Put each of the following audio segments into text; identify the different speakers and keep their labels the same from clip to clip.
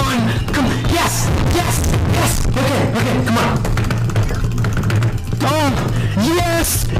Speaker 1: on! Come on! Yes! Yes! Yes! Okay, okay, come on! Go! Yes!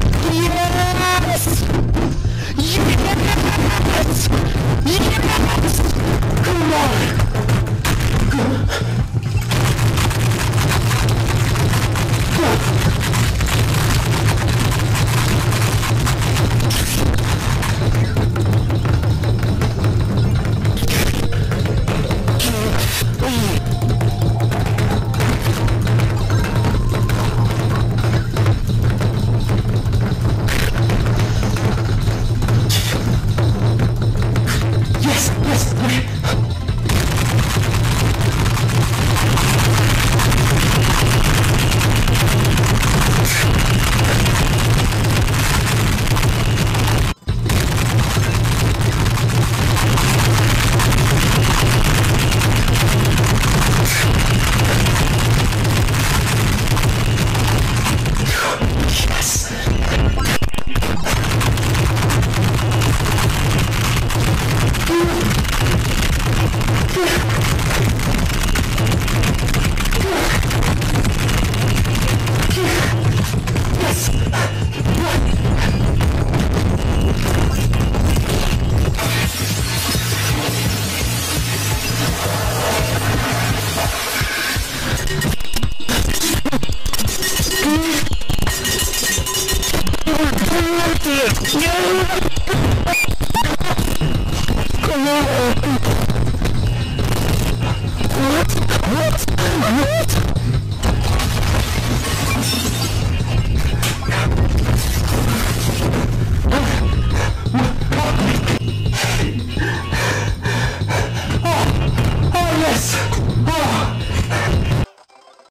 Speaker 1: Oh